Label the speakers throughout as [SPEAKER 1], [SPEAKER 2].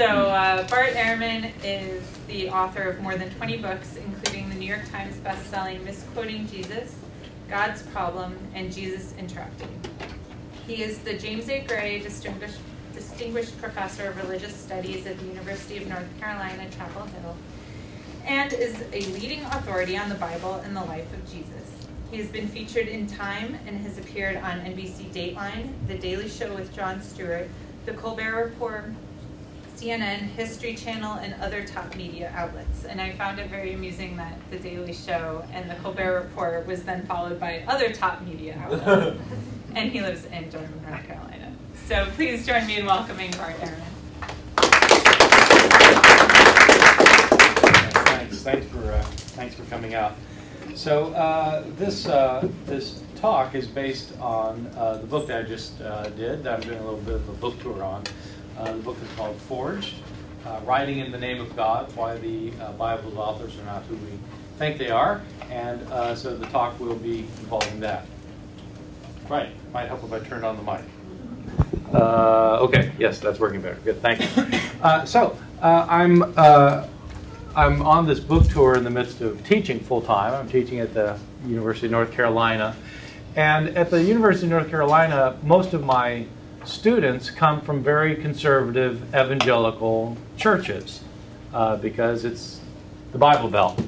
[SPEAKER 1] So uh, Bart Ehrman is the author of more than 20 books, including the New York Times bestselling Misquoting Jesus, God's Problem, and Jesus Interrupted. He is the James A. Gray Distinguished, Distinguished Professor of Religious Studies at the University of North Carolina, Chapel Hill, and is a leading authority on the Bible and the life of Jesus. He has been featured in Time and has appeared on NBC Dateline, The Daily Show with Jon Stewart, The Colbert Report, CNN, History Channel, and other top media outlets. And I found it very amusing that The Daily Show and The Colbert Report was then followed by other top media outlets. and he lives in Durham, North Carolina. So please join me in welcoming Bart Ehrman.
[SPEAKER 2] Thanks, thanks for uh, thanks for coming out. So uh, this uh, this talk is based on uh, the book that I just uh, did. That I'm doing a little bit of a book tour on. Uh, the book is called Forged, uh, Writing in the Name of God, Why the uh, Bible's Authors Are Not Who We Think They Are. And uh, so the talk will be involving that. Right, might help if I turn on the mic. Uh, okay, yes, that's working better. Good, thank you. Uh, so uh, I'm uh, I'm on this book tour in the midst of teaching full time. I'm teaching at the University of North Carolina, and at the University of North Carolina, most of my students come from very conservative evangelical churches uh, because it's the Bible Belt.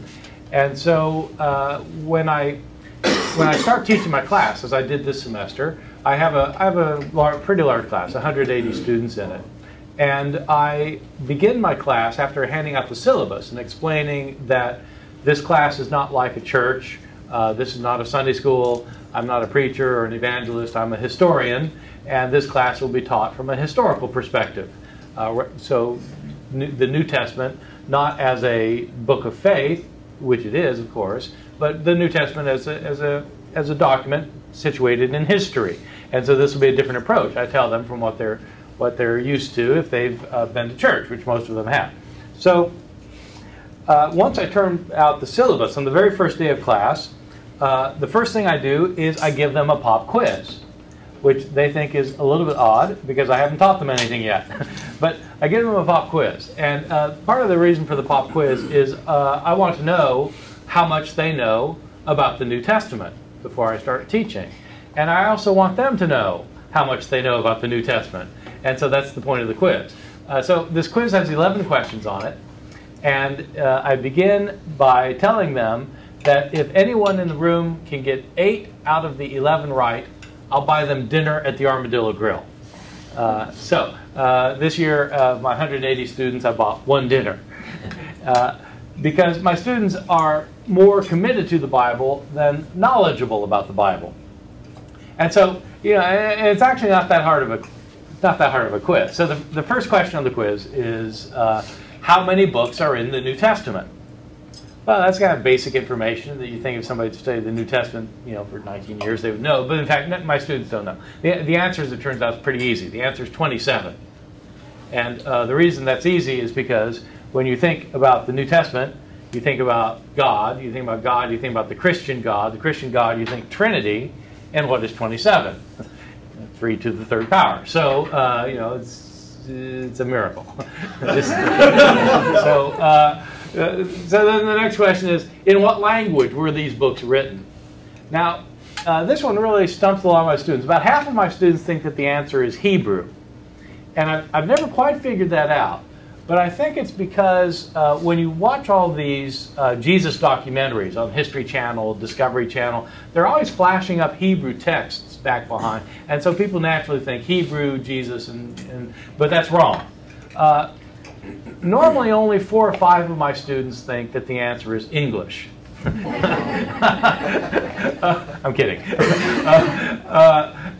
[SPEAKER 2] And so uh, when I when I start teaching my class, as I did this semester, I have a I have a large, pretty large class, 180 students in it, and I begin my class after handing out the syllabus and explaining that this class is not like a church. Uh, this is not a Sunday school. I'm not a preacher or an evangelist. I'm a historian, and this class will be taught from a historical perspective. Uh, so, the New Testament, not as a book of faith, which it is, of course, but the New Testament as a, as a, as a document situated in history. And so this will be a different approach. I tell them from what they're, what they're used to if they've uh, been to church, which most of them have. So uh, once I turn out the syllabus on the very first day of class, uh, the first thing I do is I give them a pop quiz which they think is a little bit odd because I haven't taught them anything yet. but I give them a pop quiz. And uh, part of the reason for the pop quiz is uh, I want to know how much they know about the New Testament before I start teaching. And I also want them to know how much they know about the New Testament. And so that's the point of the quiz. Uh, so this quiz has 11 questions on it. And uh, I begin by telling them that if anyone in the room can get 8 out of the 11 right, I'll buy them dinner at the Armadillo Grill. Uh, so uh, this year, uh, my 180 students, I bought one dinner. Uh, because my students are more committed to the Bible than knowledgeable about the Bible. And so, you know, it's actually not that hard of a not that hard of a quiz. So the, the first question on the quiz is, uh, how many books are in the New Testament? Well, that's kind of basic information that you think if somebody studied the New Testament, you know, for 19 years, they would know. But in fact, my students don't know. The, the answer, as it turns out, is pretty easy. The answer is 27. And uh, the reason that's easy is because when you think about the New Testament, you think about God, you think about God, you think about the Christian God, the Christian God, you think Trinity, and what is 27? 3 to the third power. So, uh, you know, it's, it's a miracle. so, uh, uh, so then the next question is, in what language were these books written? Now, uh, this one really stumps a lot of my students. About half of my students think that the answer is Hebrew. And I've, I've never quite figured that out. But I think it's because uh, when you watch all these uh, Jesus documentaries on History Channel, Discovery Channel, they're always flashing up Hebrew texts back behind. And so people naturally think Hebrew, Jesus, and, and but that's wrong. Uh, normally only four or five of my students think that the answer is English. uh, I'm kidding. Uh, uh,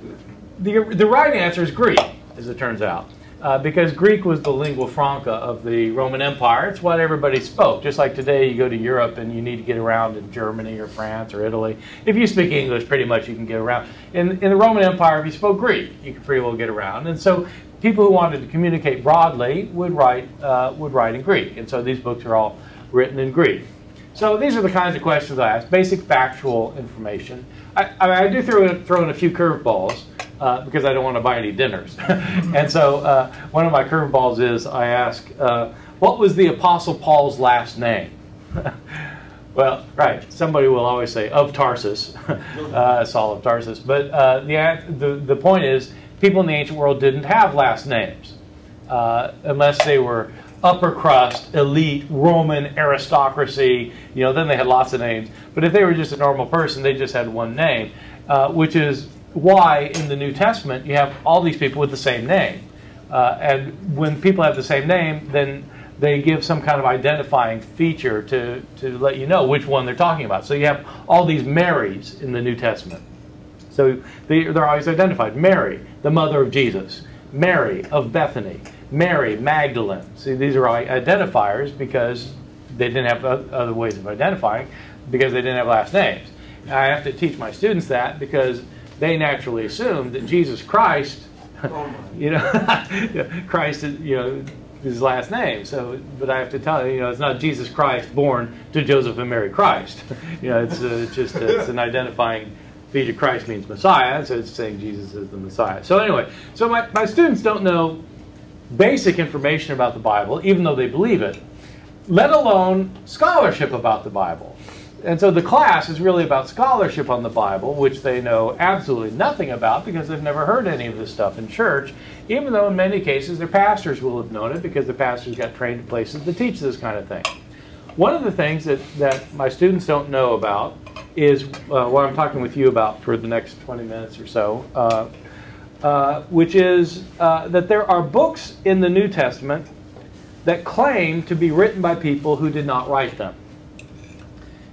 [SPEAKER 2] the, the right answer is Greek, as it turns out. Uh, because Greek was the lingua franca of the Roman Empire. It's what everybody spoke. Just like today, you go to Europe and you need to get around in Germany or France or Italy. If you speak English, pretty much you can get around. In, in the Roman Empire, if you spoke Greek, you could pretty well get around. And so people who wanted to communicate broadly would write, uh, would write in Greek. And so these books are all written in Greek. So these are the kinds of questions I ask, basic factual information. I, I, I do throw in, throw in a few curveballs. uh, because I don't want to buy any dinners. and so uh, one of my curveballs is I ask, uh, what was the Apostle Paul's last name? well, right, somebody will always say of Tarsus, uh, Saul of Tarsus. But uh, the, the, the point is, people in the ancient world didn't have last names uh, unless they were upper crust, elite, Roman aristocracy. You know, then they had lots of names. But if they were just a normal person, they just had one name, uh, which is why in the New Testament you have all these people with the same name. Uh, and when people have the same name, then they give some kind of identifying feature to, to let you know which one they're talking about. So you have all these Marys in the New Testament. So they, they're always identified. Mary, the mother of Jesus. Mary of Bethany. Mary Magdalene. See, these are all identifiers because they didn't have other ways of identifying because they didn't have last names. I have to teach my students that because they naturally assume that Jesus Christ, you know, Christ is, you know, his last name. So, but I have to tell you, you know, it's not Jesus Christ born to Joseph and Mary Christ. you know, it's, uh, just it's an identifying feature. Christ means Messiah, so it's saying Jesus is the Messiah. So anyway, so my, my students don't know basic information about the Bible, even though they believe it, let alone scholarship about the Bible. And so the class is really about scholarship on the Bible, which they know absolutely nothing about because they've never heard any of this stuff in church, even though in many cases their pastors will have known it because the pastors got trained in places to teach this kind of thing. One of the things that, that my students don't know about is uh, what I'm talking with you about for the next 20 minutes or so, uh, uh, which is uh, that there are books in the New Testament that claim to be written by people who did not write them.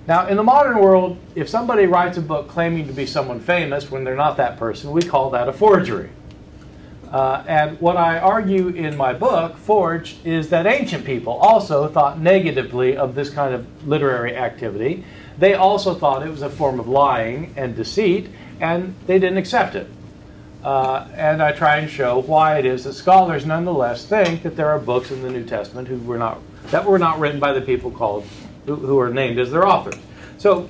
[SPEAKER 2] Now, in the modern world, if somebody writes a book claiming to be someone famous when they're not that person, we call that a forgery. Uh, and what I argue in my book, Forged, is that ancient people also thought negatively of this kind of literary activity. They also thought it was a form of lying and deceit, and they didn't accept it. Uh, and I try and show why it is that scholars nonetheless think that there are books in the New Testament who were not, that were not written by the people called, who, who are named as their authors. So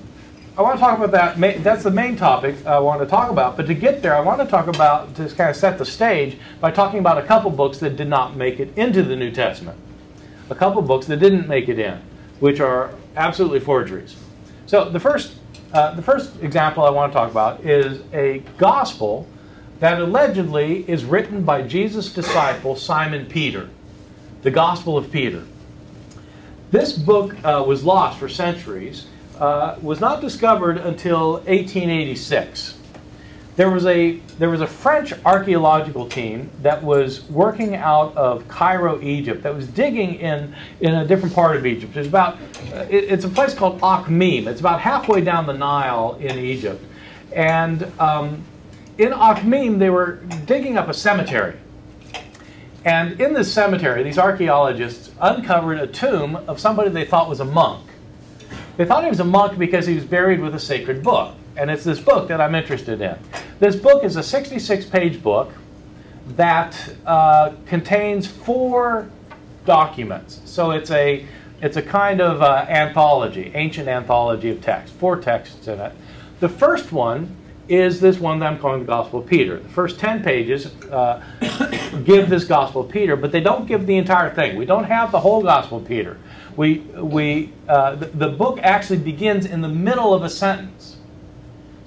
[SPEAKER 2] I want to talk about that. That's the main topic I want to talk about. But to get there, I want to talk about, to kind of set the stage, by talking about a couple books that did not make it into the New Testament. A couple books that didn't make it in, which are absolutely forgeries. So the first, uh, the first example I want to talk about is a gospel that allegedly is written by Jesus' disciple Simon Peter, the Gospel of Peter. This book uh, was lost for centuries, uh, was not discovered until 1886. There was a there was a French archaeological team that was working out of Cairo, Egypt, that was digging in in a different part of Egypt. It's about uh, it, it's a place called Akhmim. It's about halfway down the Nile in Egypt, and um, in Akhmim, they were digging up a cemetery. And in this cemetery, these archaeologists uncovered a tomb of somebody they thought was a monk. They thought he was a monk because he was buried with a sacred book. And it's this book that I'm interested in. This book is a 66 page book that uh, contains four documents. So it's a, it's a kind of uh, anthology, ancient anthology of texts, four texts in it. The first one is this one that I'm calling the Gospel of Peter. The first 10 pages uh, give this Gospel of Peter, but they don't give the entire thing. We don't have the whole Gospel of Peter. We, we, uh, the, the book actually begins in the middle of a sentence.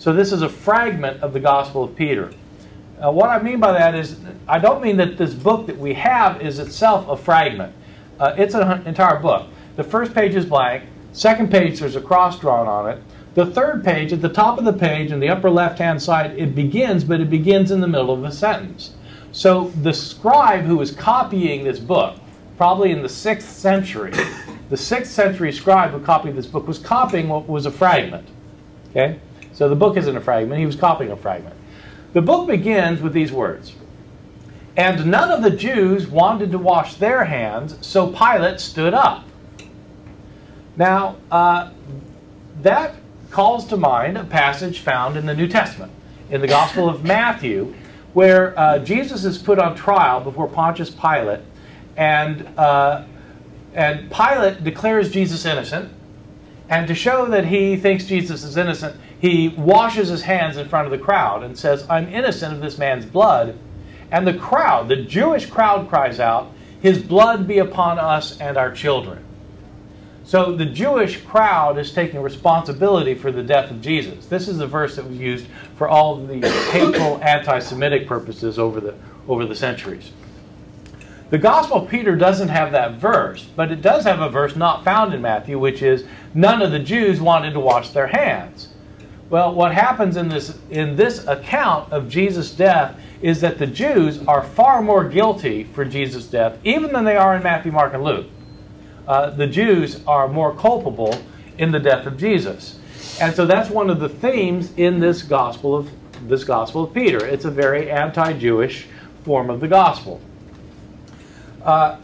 [SPEAKER 2] So this is a fragment of the Gospel of Peter. Uh, what I mean by that is, I don't mean that this book that we have is itself a fragment. Uh, it's an entire book. The first page is blank. Second page, there's a cross drawn on it. The third page, at the top of the page, in the upper left-hand side, it begins, but it begins in the middle of a sentence. So the scribe who was copying this book, probably in the 6th century, the 6th century scribe who copied this book was copying what was a fragment. Okay? So the book isn't a fragment, he was copying a fragment. The book begins with these words. And none of the Jews wanted to wash their hands, so Pilate stood up. Now, uh, that calls to mind a passage found in the New Testament, in the Gospel of Matthew, where uh, Jesus is put on trial before Pontius Pilate, and, uh, and Pilate declares Jesus innocent. And to show that he thinks Jesus is innocent, he washes his hands in front of the crowd and says, I'm innocent of this man's blood. And the crowd, the Jewish crowd, cries out, His blood be upon us and our children. So the Jewish crowd is taking responsibility for the death of Jesus. This is the verse that was used for all the hateful anti Semitic purposes over the, over the centuries. The Gospel of Peter doesn't have that verse, but it does have a verse not found in Matthew, which is, None of the Jews wanted to wash their hands. Well, what happens in this, in this account of Jesus' death is that the Jews are far more guilty for Jesus' death, even than they are in Matthew, Mark, and Luke. Uh, the Jews are more culpable in the death of Jesus. And so that's one of the themes in this gospel of this gospel of Peter. It's a very anti-Jewish form of the gospel. Uh,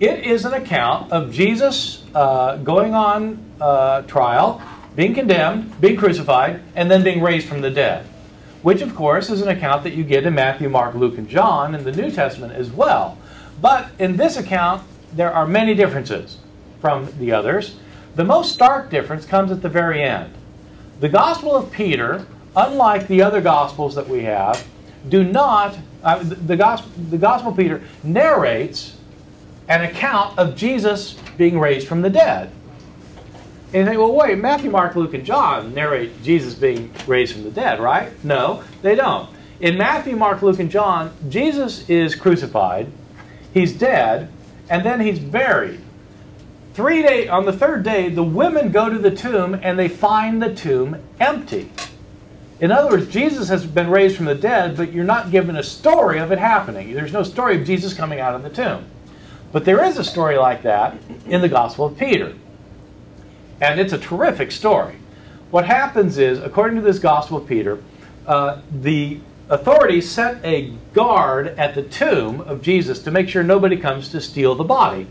[SPEAKER 2] it is an account of Jesus uh, going on uh, trial being condemned, being crucified, and then being raised from the dead. Which, of course, is an account that you get in Matthew, Mark, Luke, and John in the New Testament as well. But in this account, there are many differences from the others. The most stark difference comes at the very end. The Gospel of Peter, unlike the other Gospels that we have, do not, uh, the, gospel, the Gospel of Peter narrates an account of Jesus being raised from the dead. And think, well, wait, Matthew, Mark, Luke, and John narrate Jesus being raised from the dead, right? No, they don't. In Matthew, Mark, Luke, and John, Jesus is crucified, he's dead, and then he's buried. Three day, on the third day, the women go to the tomb and they find the tomb empty. In other words, Jesus has been raised from the dead, but you're not given a story of it happening. There's no story of Jesus coming out of the tomb. But there is a story like that in the Gospel of Peter. And it's a terrific story. What happens is, according to this Gospel of Peter, uh, the authorities set a guard at the tomb of Jesus to make sure nobody comes to steal the body.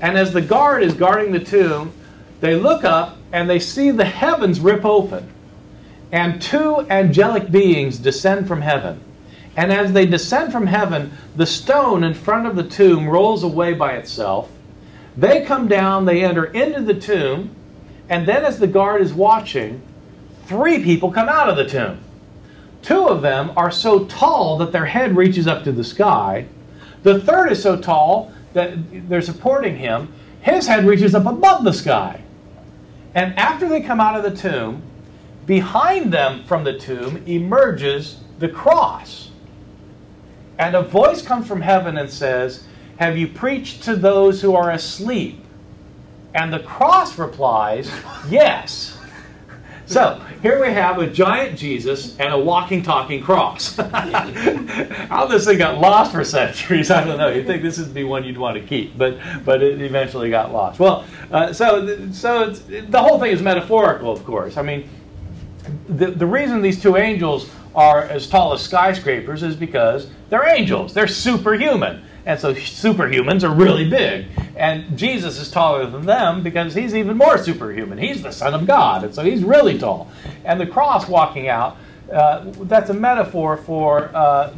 [SPEAKER 2] And as the guard is guarding the tomb, they look up and they see the heavens rip open. And two angelic beings descend from heaven. And as they descend from heaven, the stone in front of the tomb rolls away by itself. They come down, they enter into the tomb, and then, as the guard is watching, three people come out of the tomb. Two of them are so tall that their head reaches up to the sky. The third is so tall that they're supporting him. His head reaches up above the sky. And after they come out of the tomb, behind them from the tomb emerges the cross. And a voice comes from heaven and says, Have you preached to those who are asleep? And the cross replies, yes. So here we have a giant Jesus and a walking, talking cross. How this thing got lost for centuries, I don't know. You'd think this would be one you'd want to keep, but but it eventually got lost. Well, uh, so so the whole thing is metaphorical, of course. I mean, the the reason these two angels are as tall as skyscrapers is because they're angels. They're superhuman. And so superhumans are really big. And Jesus is taller than them because he's even more superhuman. He's the Son of God. And so he's really tall. And the cross walking out, uh, that's a metaphor for uh,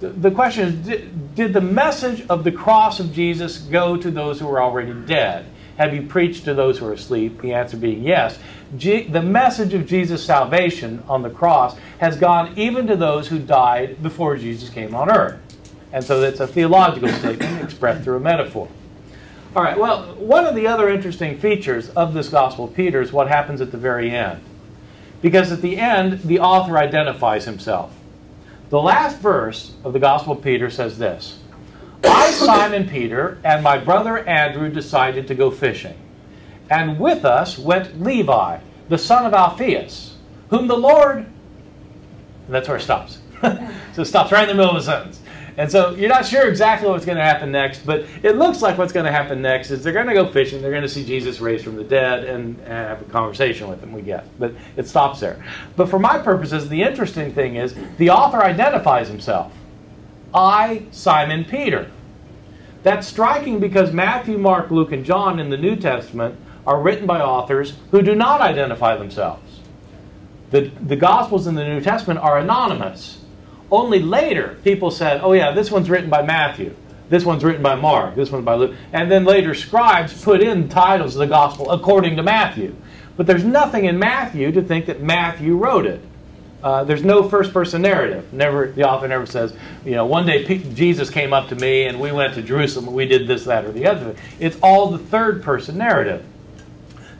[SPEAKER 2] the, the question is did, did the message of the cross of Jesus go to those who are already dead? Have you preached to those who are asleep? The answer being yes. the message of Jesus' salvation on the cross has gone even to those who died before Jesus came on earth. And so it's a theological statement expressed through a metaphor. All right, well, one of the other interesting features of this Gospel of Peter is what happens at the very end. Because at the end, the author identifies himself. The last verse of the Gospel of Peter says this I, Simon Peter, and my brother Andrew decided to go fishing. And with us went Levi, the son of Alphaeus, whom the Lord. And that's where it stops. so it stops right in the middle of the sentence. And so you're not sure exactly what's going to happen next, but it looks like what's going to happen next is they're going to go fishing, they're going to see Jesus raised from the dead, and, and have a conversation with him, we guess. But it stops there. But for my purposes, the interesting thing is the author identifies himself. I, Simon Peter. That's striking because Matthew, Mark, Luke, and John in the New Testament are written by authors who do not identify themselves. The, the Gospels in the New Testament are anonymous. Only later, people said, oh yeah, this one's written by Matthew. This one's written by Mark. This one's by Luke. And then later, scribes put in titles of the gospel according to Matthew. but there's nothing in Matthew to think that Matthew wrote it. Uh, there's no first person narrative. Never, the author never says, you know, one day P- Jesus came up to me and we went to Jerusalem and we did this, that, or the other. It's all the third person narrative.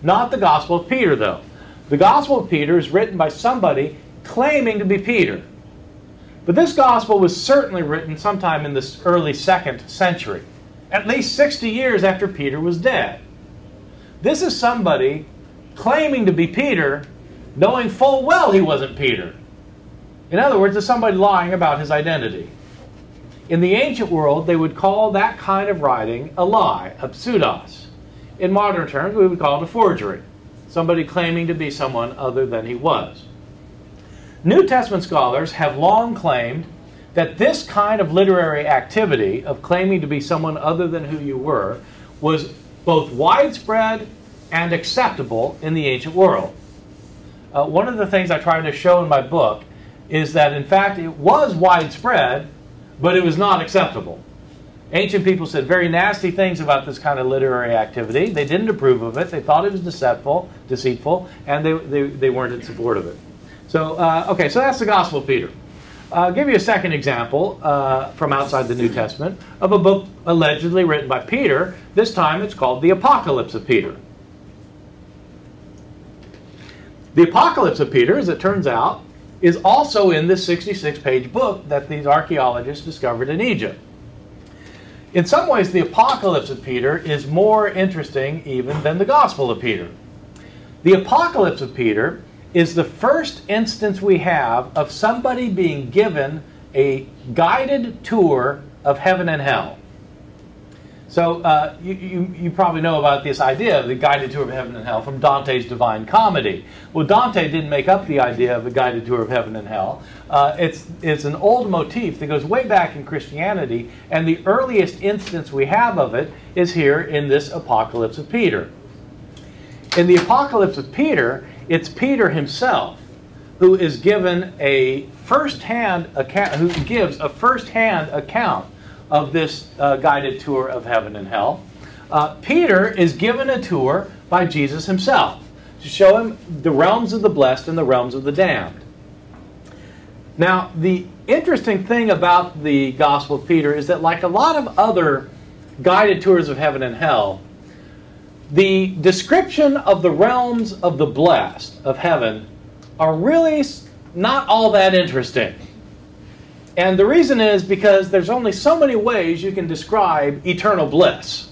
[SPEAKER 2] Not the Gospel of Peter, though. The Gospel of Peter is written by somebody claiming to be Peter. But this Gospel was certainly written sometime in the early second century, at least 60 years after Peter was dead. This is somebody claiming to be Peter knowing full well he wasn't Peter. In other words, it's somebody lying about his identity. In the ancient world, they would call that kind of writing a lie, a pseudos. In modern terms, we would call it a forgery, somebody claiming to be someone other than he was. New Testament scholars have long claimed that this kind of literary activity of claiming to be someone other than who you were was both widespread and acceptable in the ancient world uh, one of the things I try to show in my book is that, in fact, it was widespread, but it was not acceptable. Ancient people said very nasty things about this kind of literary activity. They didn't approve of it. They thought it was deceitful, deceitful, and they, they, they weren't in support of it. So, uh, okay, so that's the Gospel of Peter. I'll give you a second example uh, from outside the New Testament of a book allegedly written by Peter. This time it's called The Apocalypse of Peter. The Apocalypse of Peter, as it turns out, is also in this 66 page book that these archaeologists discovered in Egypt. In some ways, the Apocalypse of Peter is more interesting even than the Gospel of Peter. The Apocalypse of Peter is the first instance we have of somebody being given a guided tour of heaven and hell. So uh, you, you, you, probably know about this idea of the guided tour of heaven and hell from Dante's Divine Comedy. Well, Dante didn't make up the idea of a guided tour of heaven and hell. Uh, it's, it's an old motif that goes way back in Christianity, and the earliest instance we have of it is here in this Apocalypse of Peter. In the Apocalypse of Peter, it's Peter himself who is given a first-hand account, who gives a first-hand account of this uh, guided tour of heaven and hell. Uh, Peter is given a tour by Jesus himself to show him the realms of the blessed and the realms of the damned. Now, the interesting thing about the Gospel of Peter is that, like a lot of other guided tours of heaven and hell, the description of the realms of the blessed of heaven are really not all that interesting. And the reason is because there's only so many ways you can describe eternal bliss.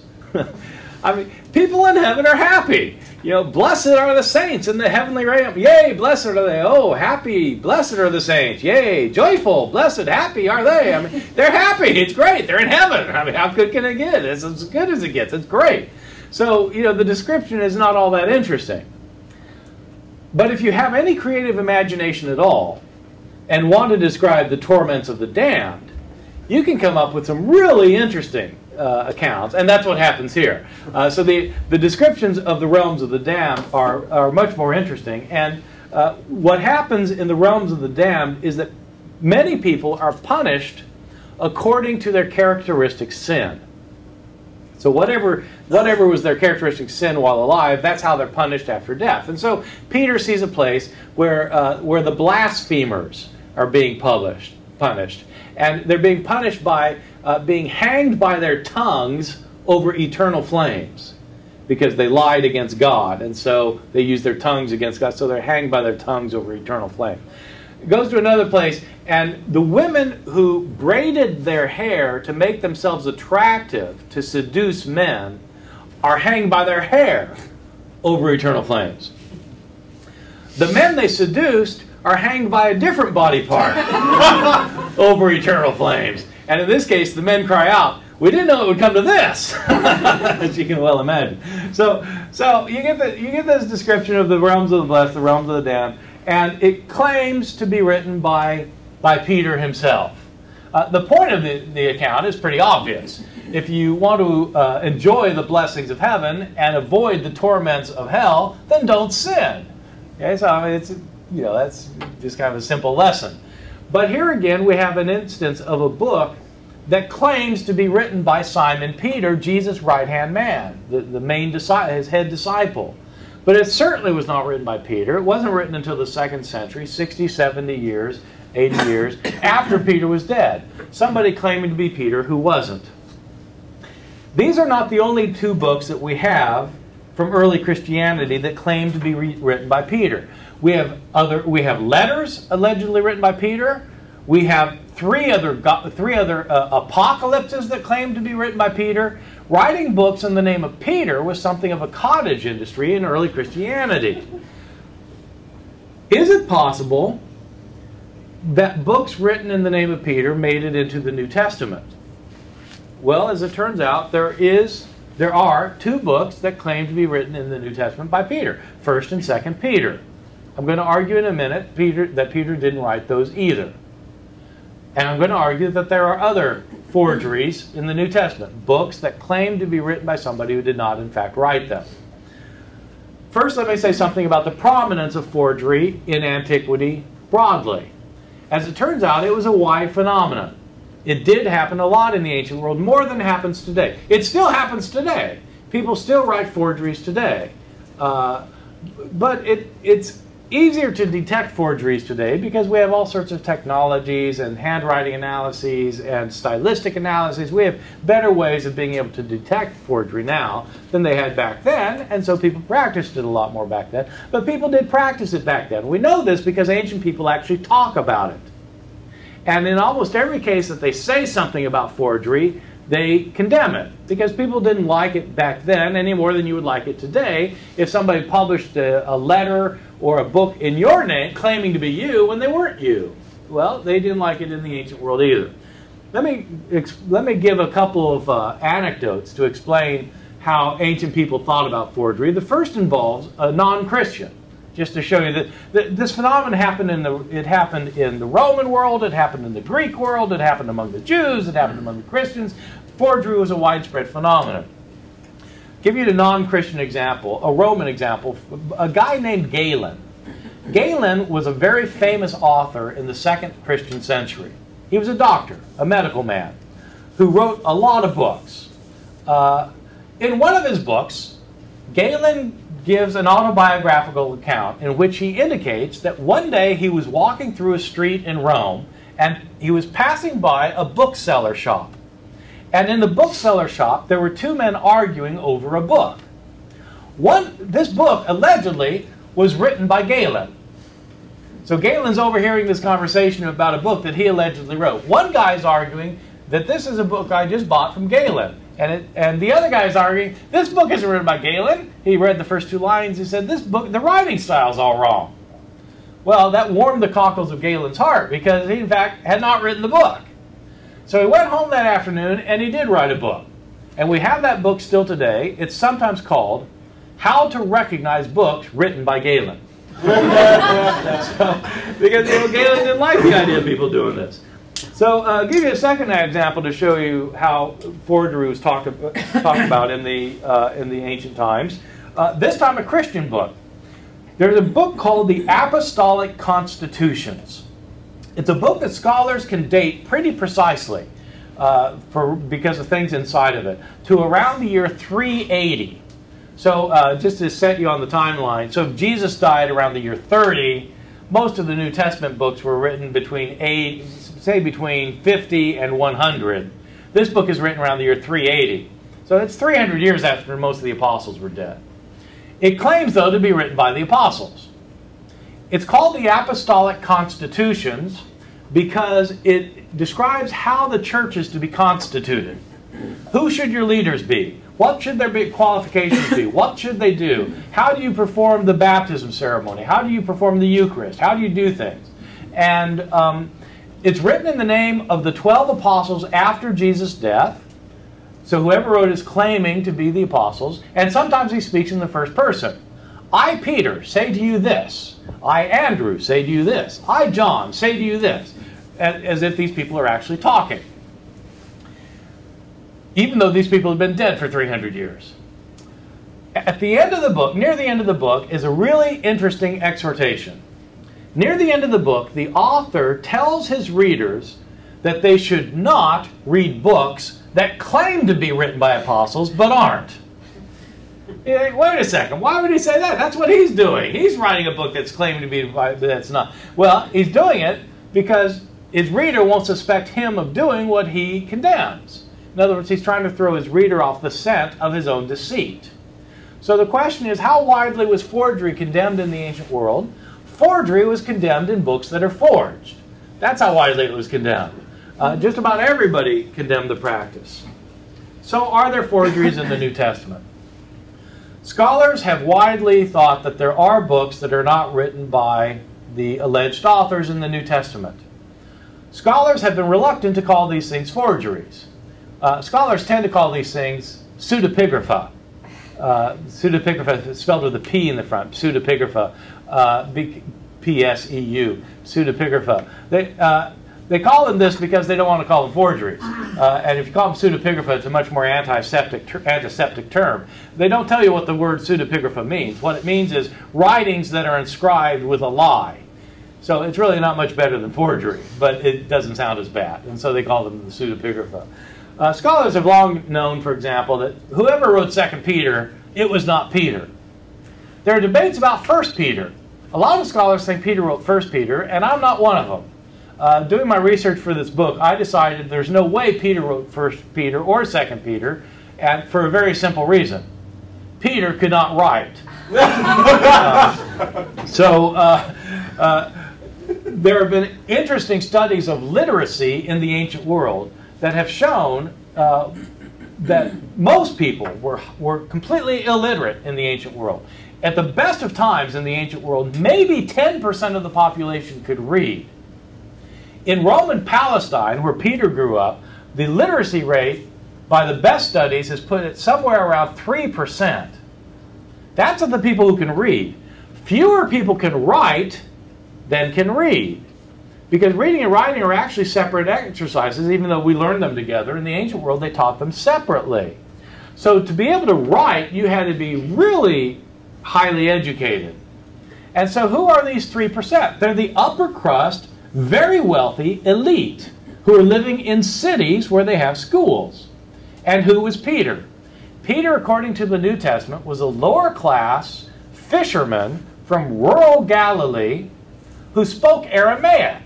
[SPEAKER 2] I mean, people in heaven are happy. You know, blessed are the saints in the heavenly realm. Yay, blessed are they. Oh, happy, blessed are the saints. Yay, joyful, blessed, happy are they. I mean, they're happy. It's great. They're in heaven. I mean, how good can it get? It's as good as it gets. It's great. So, you know, the description is not all that interesting. But if you have any creative imagination at all, and want to describe the torments of the damned, you can come up with some really interesting uh, accounts, and that's what happens here. Uh, so the, the descriptions of the realms of the damned are, are much more interesting, and uh, what happens in the realms of the damned is that many people are punished according to their characteristic sin. So whatever, whatever was their characteristic sin while alive, that's how they're punished after death. And so Peter sees a place where, uh, where the blasphemers, are being published, punished. And they're being punished by uh, being hanged by their tongues over eternal flames because they lied against God. And so they use their tongues against God. So they're hanged by their tongues over eternal flame. It goes to another place, and the women who braided their hair to make themselves attractive to seduce men are hanged by their hair over eternal flames. The men they seduced are hanged by a different body part over eternal flames. And in this case, the men cry out, we didn't know it would come to this, as you can well imagine. So, so you get the, you get this description of the realms of the blessed, the realms of the damned, and it claims to be written by by Peter himself. Uh, the point of the, the account is pretty obvious. If you want to uh, enjoy the blessings of heaven and avoid the torments of hell, then don't sin. Okay, so I mean, it's you know, that's just kind of a simple lesson. But here again, we have an instance of a book that claims to be written by Simon Peter, Jesus' right hand man, the, the main his head disciple. But it certainly was not written by Peter. It wasn't written until the second century, 60, 70 years, 80 years after Peter was dead. Somebody claiming to be Peter who wasn't. These are not the only two books that we have from early Christianity that claim to be written by Peter. We have other we have letters allegedly written by Peter. We have three other three other uh, apocalypses that claim to be written by Peter. Writing books in the name of Peter was something of a cottage industry in early Christianity. Is it possible that books written in the name of Peter made it into the New Testament? Well, as it turns out, there is there are two books that claim to be written in the New Testament by Peter, 1st and 2nd Peter. I'm going to argue in a minute Peter, that Peter didn't write those either. And I'm going to argue that there are other forgeries in the New Testament, books that claim to be written by somebody who did not in fact write them. First, let me say something about the prominence of forgery in antiquity broadly. As it turns out, it was a wide phenomenon. It did happen a lot in the ancient world, more than happens today. It still happens today. People still write forgeries today. Uh, but it, it's easier to detect forgeries today because we have all sorts of technologies and handwriting analyses and stylistic analyses. We have better ways of being able to detect forgery now than they had back then, and so people practiced it a lot more back then. But people did practice it back then. We know this because ancient people actually talk about it. And in almost every case that they say something about forgery, they condemn it because people didn't like it back then any more than you would like it today if somebody published a, a, letter or a book in your name claiming to be you when they weren't you. Well, they didn't like it in the ancient world either. Let me, let me give a couple of uh, anecdotes to explain how ancient people thought about forgery. The first involves a non-Christian just to show you that, that this phenomenon happened in the it happened in the Roman world, it happened in the Greek world, it happened among the Jews, it happened among the Christians. Forgery was a widespread phenomenon. Give you a non-Christian example, a Roman example, a guy named Galen. Galen was a very famous author in the second Christian century. He was a doctor, a medical man, who wrote a lot of books. Uh, in one of his books, Galen gives an autobiographical account in which he indicates that one day he was walking through a street in Rome and he was passing by a bookseller shop. And in the bookseller shop, there were two men arguing over a book. One, this book allegedly was written by Galen. So Galen's overhearing this conversation about a book that he allegedly wrote. One guy's arguing that this is a book I just bought from Galen. And, it, and the other guy's arguing, this book isn't written by Galen. He read the first two lines. He said, this book, the writing style's all wrong. Well, that warmed the cockles of Galen's heart because he, in fact, had not written the book. So he went home that afternoon and he did write a book. And we have that book still today. It's sometimes called How to Recognize Books Written by Galen. so, because you know, Galen didn't like the idea of people doing this. So uh, I'll give you a second example to show you how forgery was talked, talked about in the, uh, in the ancient times. Uh, this time a Christian book. There's a book called the Apostolic Constitutions. It's a book that scholars can date pretty precisely uh, for, because of things inside of it to around the year 380. So uh, just to set you on the timeline, so if Jesus died around the year 30, most of the New Testament books were written between 8, say between 50 and 100. This book is written around the year 380. So it's 300 years after most of the apostles were dead. It claims, though, to be written by the apostles. It's called the Apostolic Constitutions because it describes how the church is to be constituted. Who should your leaders be? What should their qualifications be? What should they do? How do you perform the baptism ceremony? How do you perform the Eucharist? How do you do things? And um, it's written in the name of the 12 apostles after Jesus' death. So whoever wrote is claiming to be the apostles, and sometimes he speaks in the first person. I, Peter, say to you this. I, Andrew, say to you this. I, John, say to you this. As if these people are actually talking. Even though these people have been dead for 300 years. At the end of the book, near the end of the book, is a really interesting exhortation. Near the end of the book, the author tells his readers that they should not read books that claim to be written by apostles but aren't. Think, wait a second, why would he say that? That's what he's doing. He's writing a book that's claiming to be, but that's not. Well, he's doing it because his reader won't suspect him of doing what he condemns. In other words, he's trying to throw his reader off the scent of his own deceit. So the question is, how widely was forgery condemned in the ancient world? Forgery was condemned in books that are forged. That's how widely it was condemned. Uh, just about everybody condemned the practice. So are there forgeries in the New Testament? Scholars have widely thought that there are books that are not written by the alleged authors in the New Testament. Scholars have been reluctant to call these things forgeries. Uh, scholars tend to call these things pseudepigrapha. Uh, pseudepigrapha spelled with a P in the front, pseudepigrapha, uh, P-S-E-U, pseudepigrapha. They, uh, they call them this because they don't want to call them forgeries. Uh, and if you call them pseudepigrapha, it's a much more antiseptic, antiseptic term. They don't tell you what the word pseudepigrapha means. What it means is writings that are inscribed with a lie. So it's really not much better than forgery, but it doesn't sound as bad. And so they call them the pseudepigrapha. Uh, scholars have long known, for example, that whoever wrote Second Peter, it was not Peter. There are debates about First Peter. A lot of scholars think Peter wrote First Peter, and I'm not one of them. Uh, doing my research for this book, I decided there's no way Peter wrote First Peter or Second Peter, and for a very simple reason: Peter could not write. uh, so uh, uh, there have been interesting studies of literacy in the ancient world that have shown uh, that most people were, were completely illiterate in the ancient world. At the best of times in the ancient world, maybe 10% of the population could read. In Roman Palestine, where Peter grew up, the literacy rate, by the best studies, has put it somewhere around 3%. That's of the people who can read. Fewer people can write than can read. Because reading and writing are actually separate exercises, even though we learn them together. In the ancient world, they taught them separately. So to be able to write, you had to be really highly educated. And so who are these 3%? They're the upper crust, very wealthy elite who are living in cities where they have schools. And who was Peter? Peter, according to the New Testament, was a lower class fisherman from rural Galilee who spoke Aramaic.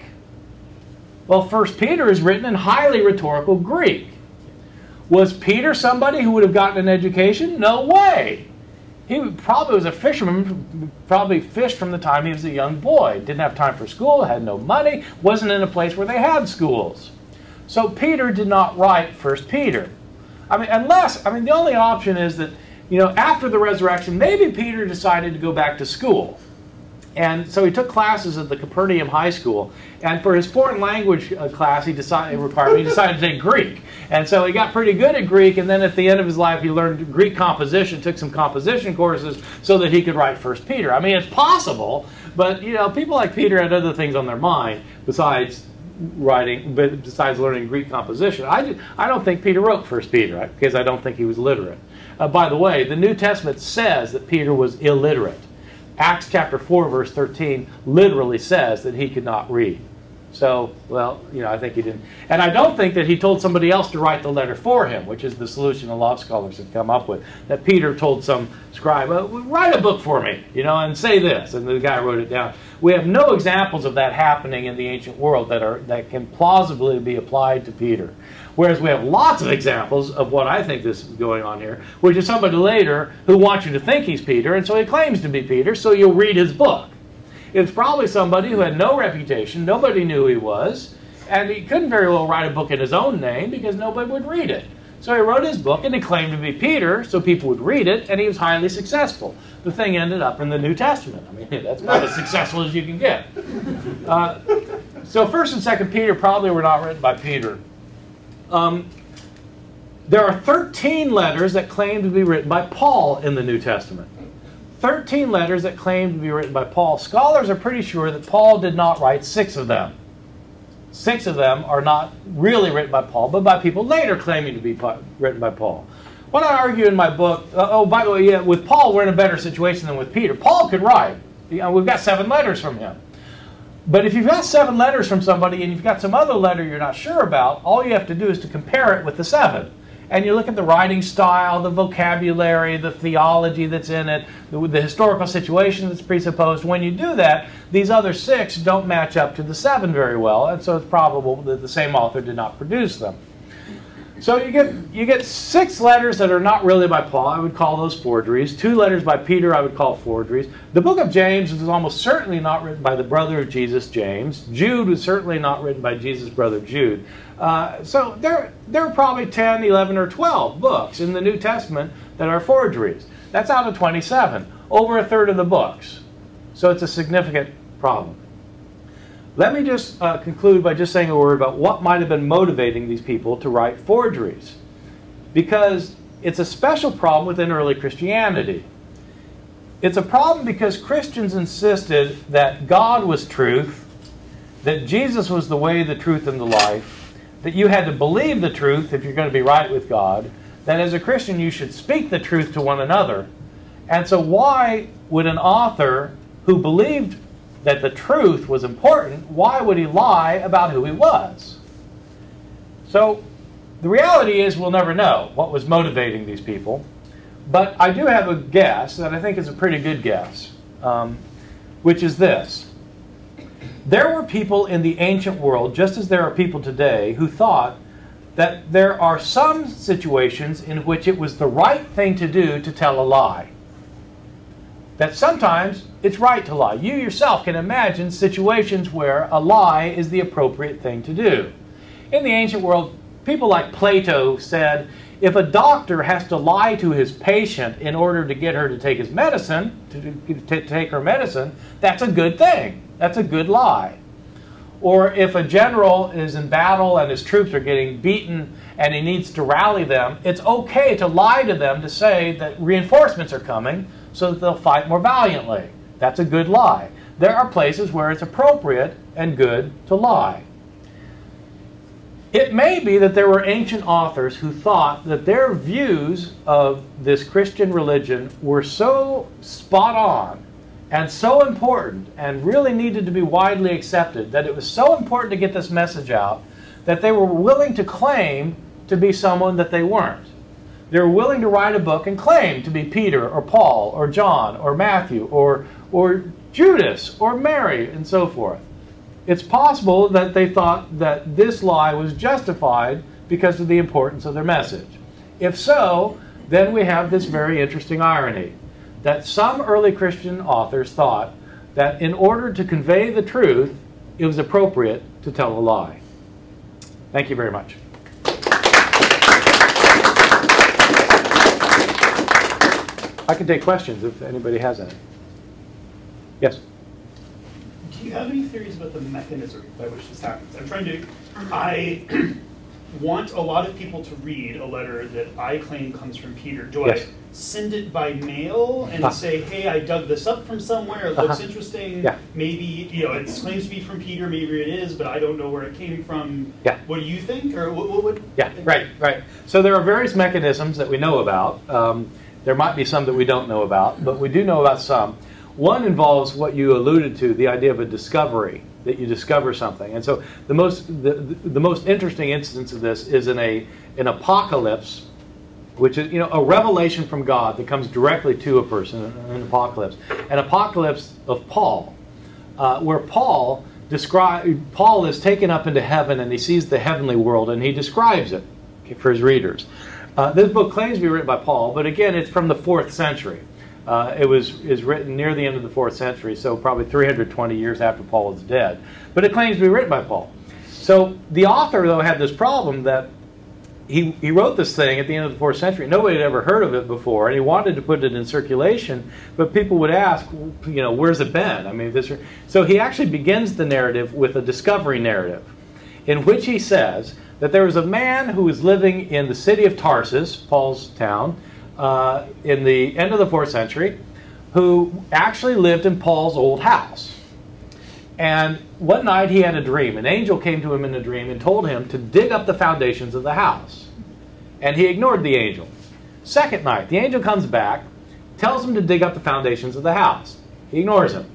[SPEAKER 2] Well, First Peter is written in highly rhetorical Greek. Was Peter somebody who would have gotten an education? No way. He probably was a fisherman, probably fished from the time he was a young boy. Didn't have time for school, had no money, wasn't in a place where they had schools. So Peter did not write First Peter. I mean, unless, I mean, the only option is that, you know, after the resurrection, maybe Peter decided to go back to school. And so he took classes at the Capernaum High School. And for his foreign language uh, class, he decided requirement, he decided to take Greek. And so he got pretty good at Greek. And then at the end of his life, he learned Greek composition, took some composition courses so that he could write First Peter. I mean, it's possible, but you know, people like Peter had other things on their mind besides writing, but besides learning Greek composition. I, I don't think Peter wrote First Peter right? because I don't think he was literate. Uh, by the way, the New Testament says that Peter was illiterate. Acts chapter 4, verse 13, literally says that he could not read. So, well, you know, I think he didn't. And I don't think that he told somebody else to write the letter for him, which is the solution a lot of scholars have come up with. That Peter told some scribe, oh, write a book for me, you know, and say this. And the guy wrote it down. We have no examples of that happening in the ancient world that, are, that can plausibly be applied to Peter. Whereas we have lots of examples of what I think this is going on here, which is somebody later who wants you to think he's Peter, and so he claims to be Peter, so you'll read his book. It's probably somebody who had no reputation, nobody knew he was, and he couldn't very well write a book in his own name because nobody would read it. So he wrote his book and he claimed to be Peter so people would read it, and he was highly successful. The thing ended up in the New Testament. I mean, that's about as successful as you can get. Uh, so 1st and 2nd Peter probably were not written by Peter. Um, there are 13 letters that claim to be written by Paul in the New Testament. 13 letters that claim to be written by Paul. Scholars are pretty sure that Paul did not write six of them. Six of them are not really written by Paul, but by people later claiming to be written by Paul. What I argue in my book, uh, oh, by the way, yeah, with Paul, we're in a better situation than with Peter. Paul could write. You know, we've got seven letters from him. But if you've got seven letters from somebody and you've got some other letter you're not sure about, all you have to do is to compare it with the seven. and you look at the writing style, the vocabulary, the theology that's in it, the, the historical situation that's presupposed. When you do that, these other six don't match up to the seven very well, and so it's probable that the same author did not produce them. So you get you get six letters that are not really by Paul. I would call those forgeries. Two letters by Peter I would call forgeries. The book of James is almost certainly not written by the brother of Jesus, James. Jude was certainly not written by Jesus' brother Jude. Uh, so there there are probably 10, 11, or 12 books in the New Testament that are forgeries. That's out of 27, over a third of the books. So it's a significant problem. Let me just uh, conclude by just saying a word about what might have been motivating these people to write forgeries. Because it's a special problem within early Christianity. It's a problem because Christians insisted that God was truth, that Jesus was the way, the truth, and the life, that you had to believe the truth if you're going to be right with God, that as a Christian you should speak the truth to one another. And so, why would an author who believed that the truth was important, why would he lie about who he was? So the reality is we'll never know what was motivating these people. But I do have a guess that I think is a pretty good guess, um, which is this. There were people in the ancient world, just as there are people today, who thought that there are some situations in which it was the right thing to do to tell a lie that sometimes it's right to lie. You yourself can imagine situations where a lie is the appropriate thing to do. In the ancient world, people like Plato said if a doctor has to lie to his patient in order to get her to take his medicine, to, to take her medicine, that's a good thing. That's a good lie. Or if a general is in battle and his troops are getting beaten and he needs to rally them, it's okay to lie to them to say that reinforcements are coming so that they'll fight more valiantly. That's a good lie. There are places where it's appropriate and good to lie. It may be that there were ancient authors who thought that their views of this Christian religion were so spot on and so important and really needed to be widely accepted that it was so important to get this message out that they were willing to claim to be someone that they weren't. They're willing to write a book and claim to be Peter or Paul or John or Matthew or, or Judas or Mary and so forth. It's possible that they thought that this lie was justified because of the importance of their message. If so, then we have this very interesting irony that some early Christian authors thought that in order to convey the truth, it was appropriate to tell a lie. Thank you very much. I can take questions if anybody has any. Yes?
[SPEAKER 3] Do you have any theories about the mechanism by which this happens? I'm trying to, I want a lot of people to read a letter that I claim comes from Peter. Do
[SPEAKER 2] yes.
[SPEAKER 3] I send it by mail and uh say, hey, I dug this up from somewhere, it looks uh -huh. interesting,
[SPEAKER 2] yeah.
[SPEAKER 3] maybe, you know, it claims to be from Peter, maybe it is, but I don't know where it came from.
[SPEAKER 2] Yeah.
[SPEAKER 3] What do you think? Or what, what would...
[SPEAKER 2] Yeah, right, right. So there are various mechanisms that we know about. Um, there might be some that we don't know about, but we do know about some. One involves what you alluded to, the idea of a discovery, that you discover something. And so the most, the, the most interesting instance of this is in a, an apocalypse, which is you know a revelation from God that comes directly to a person, an apocalypse. An apocalypse of Paul, uh, where Paul describe Paul is taken up into heaven and he sees the heavenly world and he describes it for his readers. Uh, this book claims to be written by Paul, but again, it's from the fourth century. Uh, it was is written near the end of the fourth century, so probably 320 years after Paul is dead. But it claims to be written by Paul. So the author, though, had this problem that he, he wrote this thing at the end of the fourth century. Nobody had ever heard of it before, and he wanted to put it in circulation, but people would ask, you know, where's it been? I mean, this. So he actually begins the narrative with a discovery narrative, in which he says that there was a man who was living in the city of Tarsus, Paul's town, uh, in the end of the fourth century, who actually lived in Paul's old house. And one night he had a dream. An angel came to him in a dream and told him to dig up the foundations of the house. And he ignored the angel. Second night, the angel comes back, tells him to dig up the foundations of the house. He ignores him.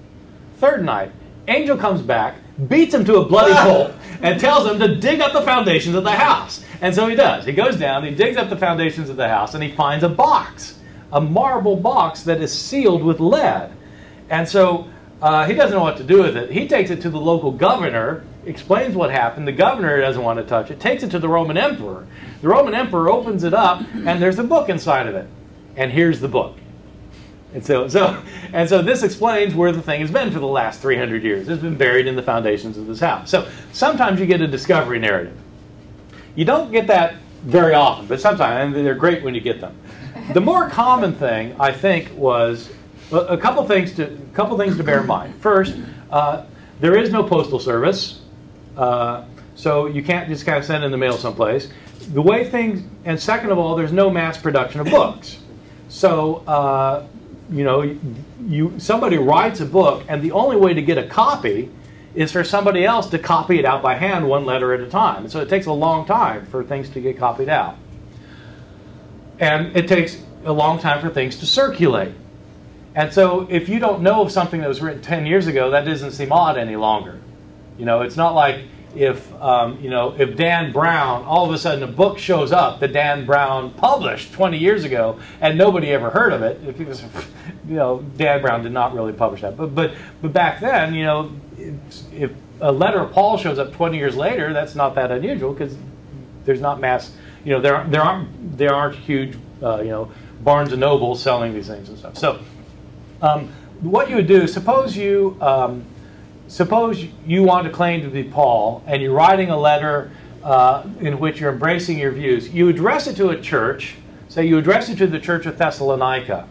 [SPEAKER 2] Third night, angel comes back, beats him to a bloody pulp, and tells him to dig up the foundations of the house. And so he does. He goes down, he digs up the foundations of the house, and he finds a box, a marble box that is sealed with lead. And so uh, he doesn't know what to do with it. He takes it to the local governor, explains what happened. The governor doesn't want to touch it, takes it to the Roman emperor. The Roman emperor opens it up, and there's a book inside of it. And here's the book. And so, so, and so this explains where the thing has been for the last 300 years. It's been buried in the foundations of this house. So sometimes you get a discovery narrative. You don't get that very often, but sometimes, and they're great when you get them. The more common thing, I think, was a couple things to a couple things to bear in mind. First, uh, there is no postal service, uh, so you can't just kind of send in the mail someplace. The way things, and second of all, there's no mass production of books. So uh, you know, you somebody writes a book, and the only way to get a copy is for somebody else to copy it out by hand, one letter at a time. So it takes a long time for things to get copied out, and it takes a long time for things to circulate. And so if you don't know of something that was written 10 years ago, that doesn't seem odd any longer. You know, it's not like if, um, you know, if Dan Brown, all of a sudden a book shows up that Dan Brown published 20 years ago and nobody ever heard of it. It was, you know, Dan Brown did not really publish that. But, but, but back then, you know, if a letter of Paul shows up 20 years later, that's not that unusual because there's not mass, you know, there, there, aren't, there aren't huge, uh, you know, Barnes and Noble selling these things and stuff. So um, what you would do, suppose you, um, suppose you want to claim to be Paul and you're writing a letter uh, in which you're embracing your views. You address it to a church, say you address it to the church of Thessalonica,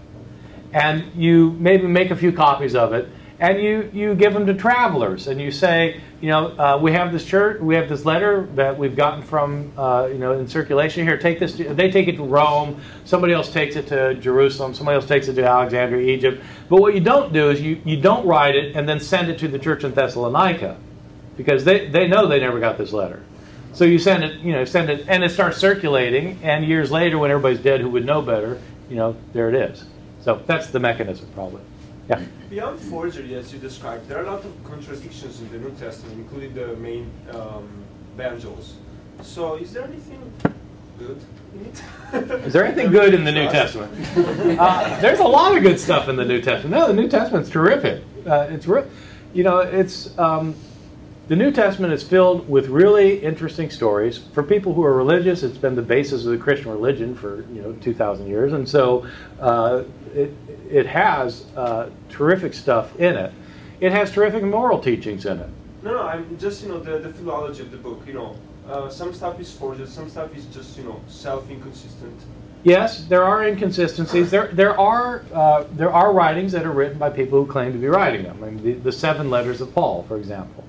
[SPEAKER 2] and you maybe make a few copies of it, and you, you give them to travelers and you say, you know, uh, we have this church, we have this letter that we've gotten from, uh, you know, in circulation here. Take this. To, they take it to Rome. Somebody else takes it to Jerusalem. Somebody else takes it to Alexandria, Egypt. But what you don't do is you, you don't write it and then send it to the church in Thessalonica, because they, they know they never got this letter. So you send it, you know, send it, and it starts circulating. And years later, when everybody's dead, who would know better, you know, there it is. So that's the mechanism, probably. Yeah.
[SPEAKER 4] Beyond forgery, as you described, there are a lot of contradictions in the New Testament, including the main um, evangels. So, is there anything good in it?
[SPEAKER 2] is there anything good in the New Testament? Uh, there's a lot of good stuff in the New Testament. No, the New Testament's terrific. Uh, it's re- you know, it's um, the New Testament is filled with really interesting stories for people who are religious. It's been the basis of the Christian religion for you know 2,000 years, and so uh, it it has uh, terrific stuff in it. It has terrific moral teachings in it.
[SPEAKER 4] No, no, I'm just you know the, the philology of the book. You know, uh, some stuff is forged, some stuff is just you know self inconsistent.
[SPEAKER 2] Yes, there are inconsistencies. There, there are uh, there are writings that are written by people who claim to be writing them. I mean, the, the seven letters of Paul, for example.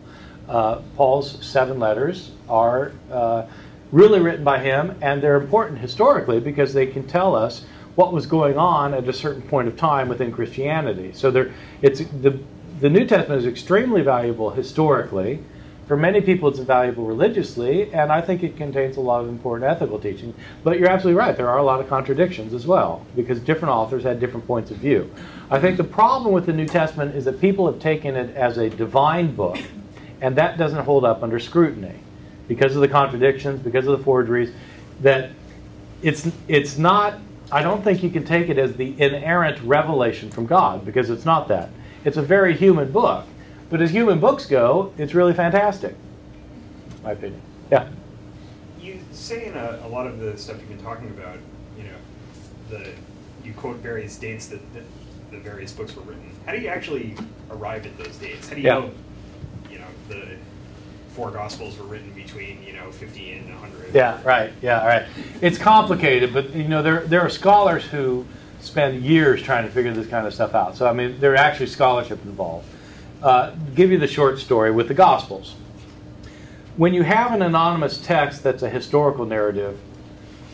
[SPEAKER 2] Uh, Paul's seven letters are uh, really written by him, and they're important historically because they can tell us what was going on at a certain point of time within Christianity. So there, it's the the New Testament is extremely valuable historically. For many people, it's valuable religiously, and I think it contains a lot of important ethical teaching. But you're absolutely right; there are a lot of contradictions as well, because different authors had different points of view. I think the problem with the New Testament is that people have taken it as a divine book, and that doesn't hold up under scrutiny because of the contradictions, because of the forgeries. That it's it's not I don't think you can take it as the inerrant revelation from God because it's not that. It's a very human book. But as human books go, it's really fantastic. My opinion. Yeah.
[SPEAKER 5] You say in a, a lot of the stuff you've been talking about, you know, the you quote various dates that, that the various books were written. How do you actually arrive at those dates? How do you
[SPEAKER 2] Yeah.
[SPEAKER 5] know, you know, the four gospels were written between, you know, 50 and 100?
[SPEAKER 2] Yeah, right. Yeah, right. It's complicated, but you know there there are scholars who spend years trying to figure this kind of stuff out. So I mean, there's actually scholarship involved. Uh, give you the short story with the Gospels. When you have an anonymous text that's a historical narrative,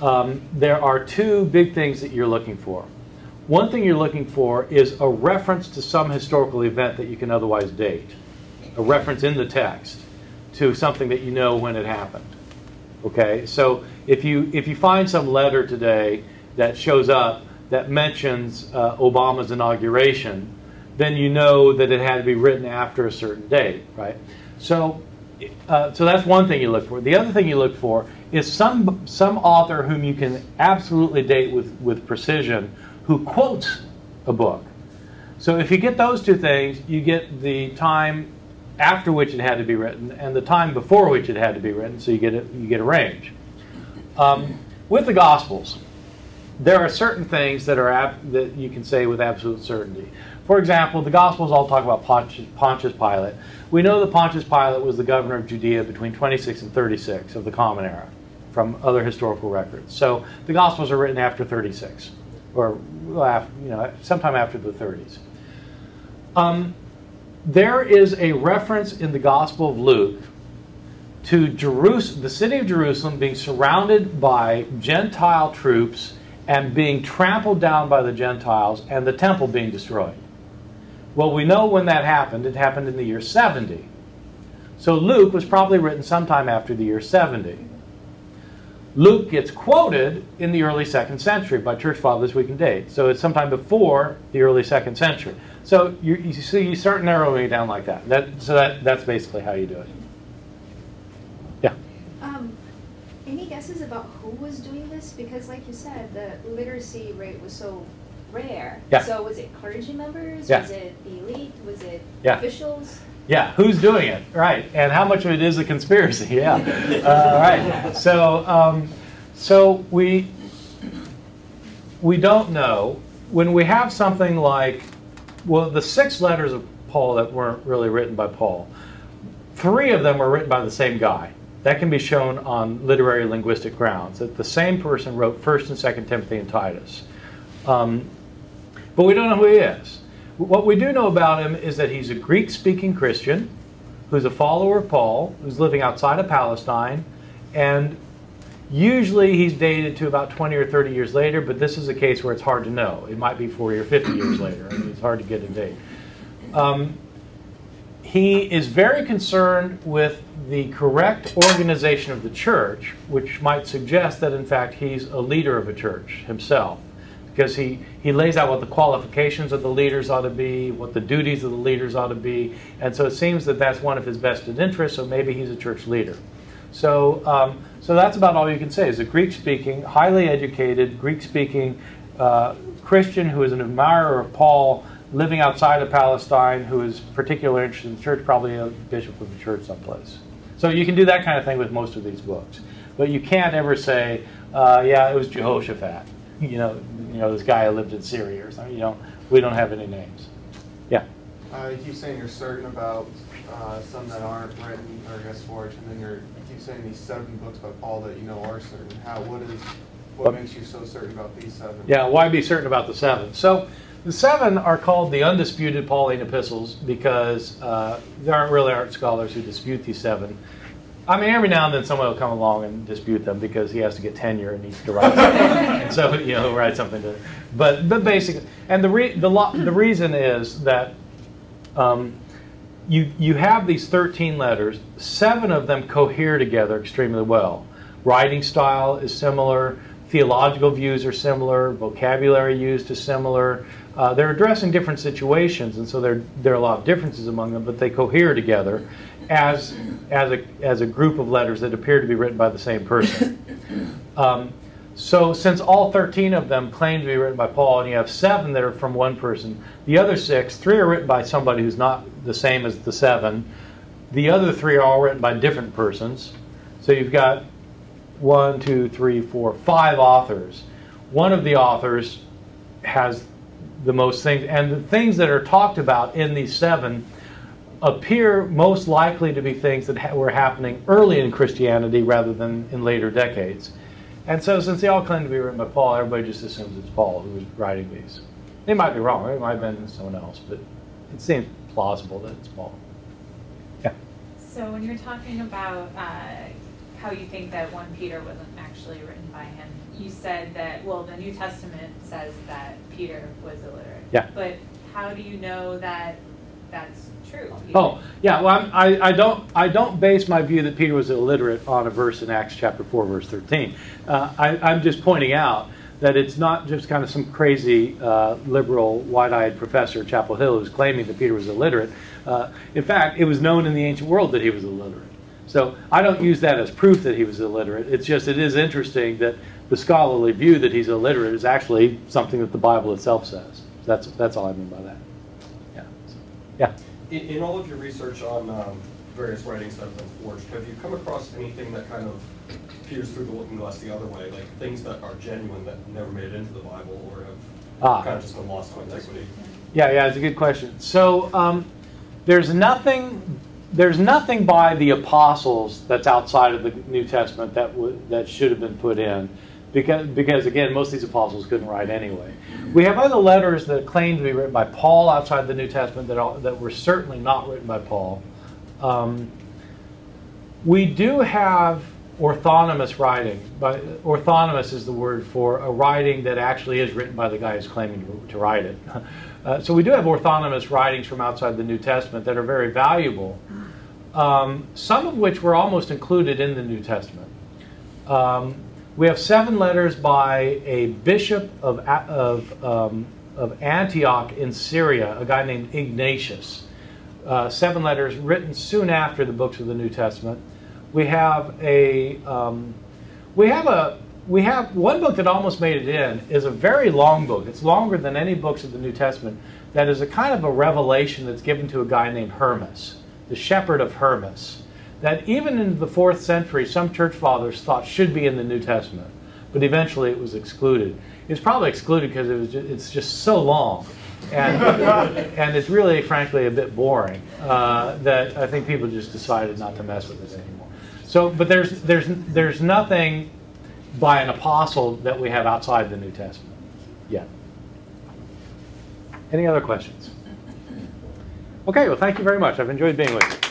[SPEAKER 2] um, there are two big things that you're looking for. One thing you're looking for is a reference to some historical event that you can otherwise date, a reference in the text to something that you know when it happened. Okay, so if you if you find some letter today that shows up that mentions uh, Obama's inauguration, then you know that it had to be written after a certain date, right? So, uh, so that's one thing you look for. The other thing you look for is some some author whom you can absolutely date with with precision who quotes a book. So if you get those two things, you get the time after which it had to be written and the time before which it had to be written. So you get a, you get a range. Um, with the Gospels, there are certain things that are that you can say with absolute certainty. For example, the Gospels all talk about Pontius, Pontius Pilate. We know that Pontius Pilate was the governor of Judea between 26 and 36 of the Common Era from other historical records. So the Gospels are written after 36, or after, you know, sometime after the 30s. Um, there is a reference in the Gospel of Luke to the city of Jerusalem being surrounded by Gentile troops and being trampled down by the Gentiles and the temple being destroyed. Well, we know when that happened. It happened in the year 70. So Luke was probably written sometime after the year 70. Luke gets quoted in the early second century by church fathers we can date. So it's sometime before the early second century. So you, you see, you start narrowing it down like that. that so that, that's basically how you do it. Yeah.
[SPEAKER 6] Um, any guesses about who was doing this? Because, like you said, the literacy rate was so rare.
[SPEAKER 2] Yeah.
[SPEAKER 6] So was it clergy members?
[SPEAKER 2] Yeah.
[SPEAKER 6] Was it the elite? Was it
[SPEAKER 2] Yeah.
[SPEAKER 6] officials?
[SPEAKER 2] Yeah, who's doing it? Right, and how much of it is a conspiracy? Yeah, uh, right. So, um, so we we don't know when we have something like well, the six letters of Paul that weren't really written by Paul. Three of them were written by the same guy. That can be shown on literary linguistic grounds. That the same person wrote First and Second Timothy and Titus, um, but we don't know who he is. What we do know about him is that he's a Greek speaking Christian who's a follower of Paul, who's living outside of Palestine, and usually he's dated to about 20 or 30 years later, but this is a case where it's hard to know. It might be 40 or 50 years later. I mean, it's hard to get a date. Um, he is very concerned with the correct organization of the church, which might suggest that, in fact, he's a leader of a church himself because he, he lays out what the qualifications of the leaders ought to be, what the duties of the leaders ought to be, and so it seems that that's one of his vested interests, so maybe he's a church leader. So, um, so that's about all you can say. Is a Greek-speaking, highly educated, Greek-speaking uh, Christian who is an admirer of Paul, living outside of Palestine, who is particularly interested in the church, probably a bishop of the church someplace. So you can do that kind of thing with most of these books, but you can't ever say, uh, "Yeah, it was Jehoshaphat." You know, you know, this guy who lived in Syria or something. You know, we don't have any names. Yeah.
[SPEAKER 7] Uh, you keep saying you're certain about uh, some that aren't written, or I guess forged, and then you're, you keep saying these seven books by Paul that you know are certain. How? What is? What
[SPEAKER 2] What-
[SPEAKER 7] makes you so certain about these seven?
[SPEAKER 2] Yeah, why be certain about the seven? So the seven are called the undisputed Pauline epistles because uh, there aren't really art scholars who dispute these seven. I mean, every now and then someone will come along and dispute them because he has to get tenure and needs to write and so, you know, he'll write something to. But, but basically, and the, re, the, lo, the reason is that um, you, you have these 13 letters, seven of them cohere together extremely well. Writing style is similar, theological views are similar, vocabulary used is similar. Uh, they're addressing different situations, and so there, there are a lot of differences among them, but they cohere together as, as, a, as a group of letters that appear to be written by the same person. Um, so, since all 13 of them claim to be written by Paul, and you have seven that are from one person, the other six, three are written by somebody who's not the same as the seven. The other three are all written by different persons. So, you've got one, two, three, four, five authors. One of the authors has the most things, and the things that are talked about in these seven appear most likely to be things that ha- were happening early in Christianity rather than in later decades. And so, since they all claim to be written by Paul, everybody just assumes it's Paul who was writing these. They might be wrong, it might have been someone else, but it seems plausible that it's Paul. Yeah.
[SPEAKER 1] So when you're talking about uh, how you think that 1 Peter wasn't actually written by him, you said that, well, the New Testament says that Peter was illiterate.
[SPEAKER 2] Yeah.
[SPEAKER 1] But how do you know that that's true?
[SPEAKER 2] Oh, yeah. Well, I'm, I, I don't I don't base my view that Peter was illiterate on a verse in Acts chapter four, verse thirteen. Uh, I, I'm just pointing out that it's not just kind of some crazy uh, liberal, wide-eyed professor at Chapel Hill who's claiming that Peter was illiterate. Uh, in fact, it was known in the ancient world that he was illiterate. So I don't use that as proof that he was illiterate. It's just it is interesting that the scholarly view that he's illiterate is actually something that the Bible itself says. That's that's all I mean by that. Yeah. So, yeah.
[SPEAKER 4] In, in all of your research on um, various writings that have been forged, have you come across anything that kind of peers through the looking glass the other way, like things that are genuine that never made it into the Bible or have
[SPEAKER 2] Ah.
[SPEAKER 4] kind of just been lost to antiquity?
[SPEAKER 2] Yeah, yeah, it's a good question. So um, there's nothing, there's nothing by the apostles that's outside of the New Testament that would that should have been put in, because because again, most of these apostles couldn't write anyway. We have other letters that claim to be written by Paul outside the New Testament that are, that were certainly not written by Paul. Um, we do have orthonymous writing. But orthonymous is the word for a writing that actually is written by the guy who's claiming to, to write it. Uh, so we do have orthonymous writings from outside the New Testament that are very valuable. Um, some of which were almost included in the New Testament. Um, we have seven letters by a bishop of, of, um, of Antioch in Syria, a guy named Ignatius. Uh, seven letters written soon after the books of the New Testament. We have a um, we have a we have one book that almost made it in is a very long book. It's longer than any books of the New Testament. That is a kind of a revelation that's given to a guy named Hermas, the shepherd of Hermas. That even in the fourth century, some church fathers thought should be in the New Testament, but eventually it was excluded. It's probably excluded because it just, it's just so long, and and it's really, frankly, a bit boring. Uh, that I think people just decided not to mess with it anymore. So, but there's there's there's nothing by an apostle that we have outside the New Testament yet. Any other questions? Okay, well, thank you very much. I've enjoyed being with you.